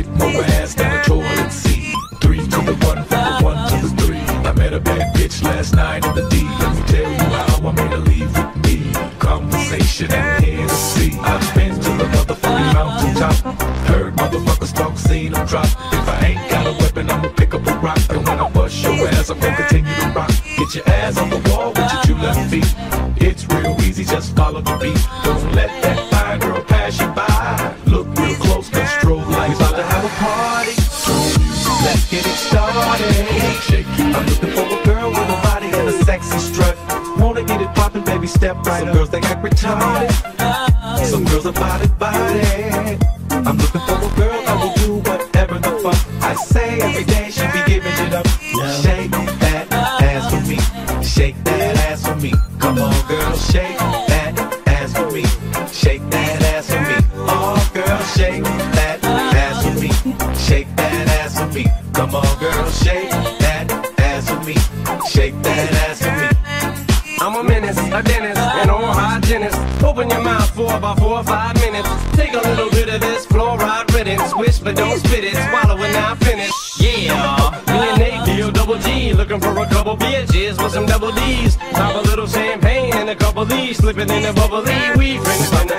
Get more ass than a toilet. Three to the one, from the one to the three. I met a bad bitch last night in the D. Let me tell you how I made her leave with me. Conversation and Hennessy. I've been to the motherfucking mountaintop. Heard motherfuckers talk, seen them drop. If I ain't got a weapon, I'ma pick up a rock. And when I bust your ass, I'm gonna continue to rock. Get your ass on the wall with your two left feet. It's real easy, just follow the beat. Don't get it started. Shake. I'm looking for a girl with a body and a sexy strut. Wanna get it poppin', baby, step right Some girls they act retarded. Some girls are body body. I'm looking for a girl that will do whatever the fuck I say every day. She be giving it up. Shake that ass for me. Shake that ass for me. Come on, girl, shake that ass for me. Shake that ass for me. Girl, shake that ass for me. Shake that ass for me. I'm a menace, a dentist, an oral hygienist. Open your mouth for about four or five minutes. Take a little bit of this fluoride riddance. Wish but don't spit it. Swallow it now finish. Yeah, me and Nate deal double G. Looking for a couple bitches with some double D's. Pop a little champagne and a couple D's. Slipping in the bubbly. We friends from the